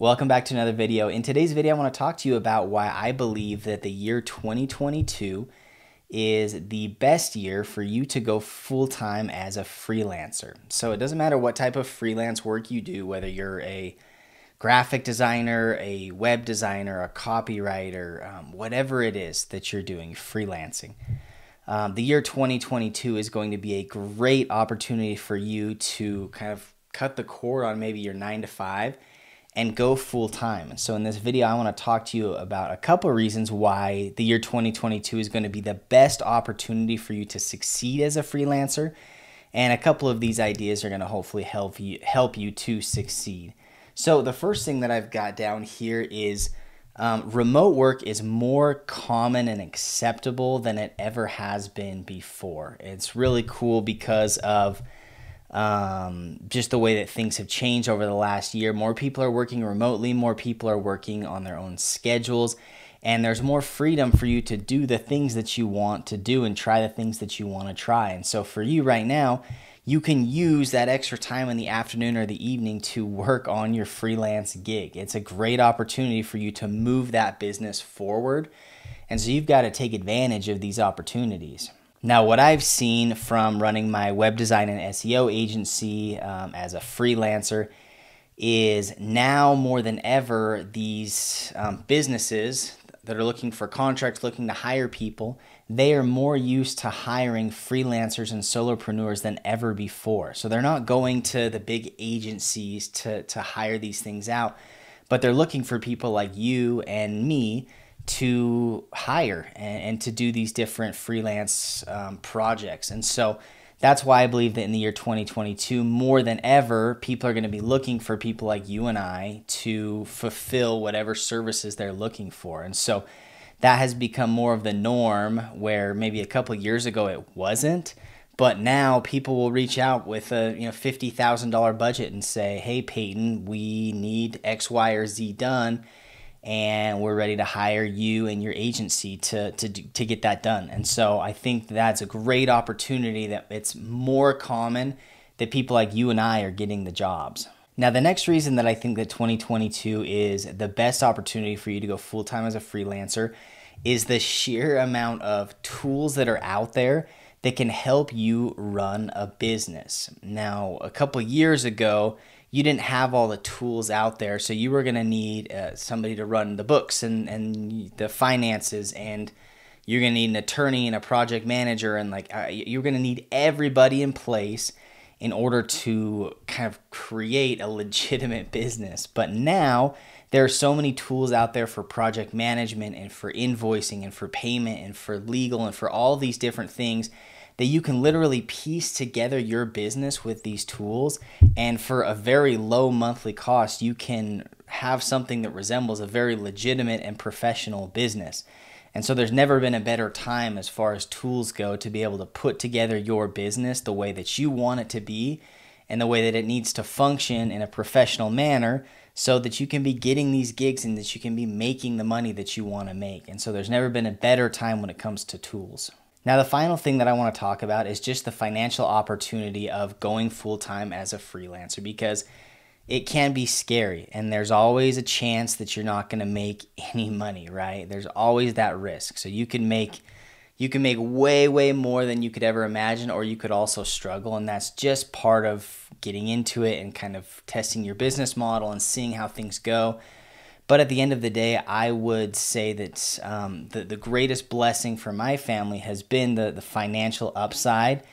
Welcome back to another video. In today's video, I want to talk to you about why I believe that the year 2022 is the best year for you to go full time as a freelancer. So it doesn't matter what type of freelance work you do, whether you're a graphic designer, a web designer, a copywriter, um, whatever it is that you're doing, freelancing. Um, the year 2022 is going to be a great opportunity for you to kind of cut the cord on maybe your nine to five and go full time. So, in this video, I want to talk to you about a couple of reasons why the year 2022 is going to be the best opportunity for you to succeed as a freelancer. And a couple of these ideas are going to hopefully help you help you to succeed. So, the first thing that I've got down here is um, remote work is more common and acceptable than it ever has been before. It's really cool because of um, just the way that things have changed over the last year. More people are working remotely, more people are working on their own schedules, and there's more freedom for you to do the things that you want to do and try the things that you want to try. And so for you right now, you can use that extra time in the afternoon or the evening to work on your freelance gig. It's a great opportunity for you to move that business forward. And so you've got to take advantage of these opportunities. Now, what I've seen from running my web design and SEO agency um, as a freelancer is now more than ever, these um, businesses that are looking for contracts, looking to hire people, they are more used to hiring freelancers and solopreneurs than ever before. So they're not going to the big agencies to, to hire these things out, but they're looking for people like you and me to hire and, and to do these different freelance um, projects. And so that's why I believe that in the year 2022, more than ever, people are going to be looking for people like you and I to fulfill whatever services they're looking for. And so that has become more of the norm where maybe a couple of years ago it wasn't. But now people will reach out with a you know fifty thousand dollar budget and say, "Hey Payton, we need X, Y, or Z done." And we're ready to hire you and your agency to to to get that done. And so I think that's a great opportunity that it's more common that people like you and I are getting the jobs. Now, the next reason that I think that 2022 is the best opportunity for you to go full time as a freelancer is the sheer amount of tools that are out there that can help you run a business. Now, a couple years ago, you didn't have all the tools out there, so you were going to need uh, somebody to run the books and, and the finances, and you're going to need an attorney and a project manager, and like uh, you're going to need everybody in place in order to kind of create a legitimate business. But now there are so many tools out there for project management and for invoicing and for payment and for legal and for all these different things that you can literally piece together your business with these tools and for a very low monthly cost you can have something that resembles a very legitimate and professional business. And so there's never been a better time as far as tools go to be able to put together your business the way that you want it to be and the way that it needs to function in a professional manner so that you can be getting these gigs and that you can be making the money that you want to make. And so there's never been a better time when it comes to tools. Now, the final thing that I want to talk about is just the financial opportunity of going full time as a freelancer because it can be scary and there's always a chance that you're not going to make any money, right? There's always that risk. So you can make you can make way way more than you could ever imagine or you could also struggle and that's just part of getting into it and kind of testing your business model and seeing how things go but at the end of the day, I would say that um, the, the greatest blessing for my family has been the, the financial upside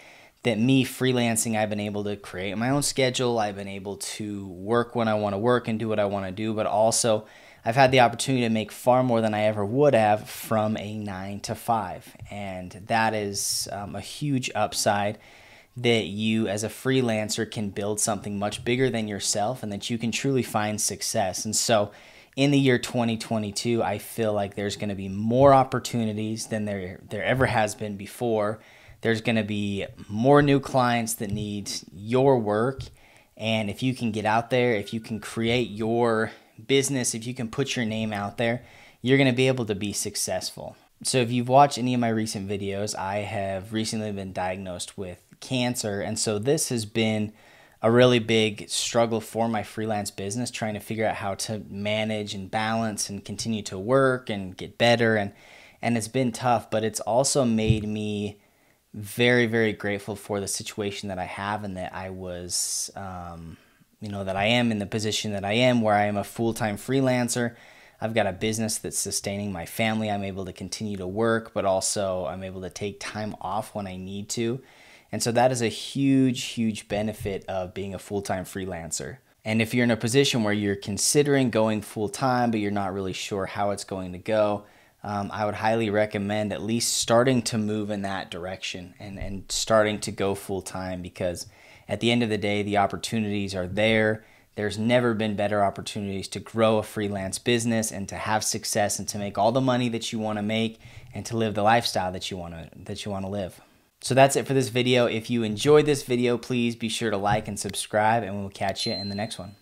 that me freelancing, I've been able to create my own schedule. I've been able to work when I want to work and do what I want to do, but also I've had the opportunity to make far more than I ever would have from a nine to five. And that is um, a huge upside that you as a freelancer can build something much bigger than yourself and that you can truly find success. And so, in the year 2022, I feel like there's going to be more opportunities than there there ever has been before. There's going to be more new clients that need your work, and if you can get out there, if you can create your business, if you can put your name out there, you're going to be able to be successful. So if you've watched any of my recent videos, I have recently been diagnosed with cancer, and so this has been a really big struggle for my freelance business, trying to figure out how to manage and balance and continue to work and get better. And, and it's been tough, but it's also made me very, very grateful for the situation that I have and that I was, um, you know, that I am in the position that I am where I am a full time freelancer. I've got a business that's sustaining my family. I'm able to continue to work, but also I'm able to take time off when I need to. And so that is a huge, huge benefit of being a full time freelancer. And if you're in a position where you're considering going full time, but you're not really sure how it's going to go, um, I would highly recommend at least starting to move in that direction and, and starting to go full time because at the end of the day, the opportunities are there. There's never been better opportunities to grow a freelance business and to have success and to make all the money that you want to make and to live the lifestyle that you want to that you want to live. So that's it for this video. If you enjoyed this video, please be sure to like and subscribe, and we'll catch you in the next one.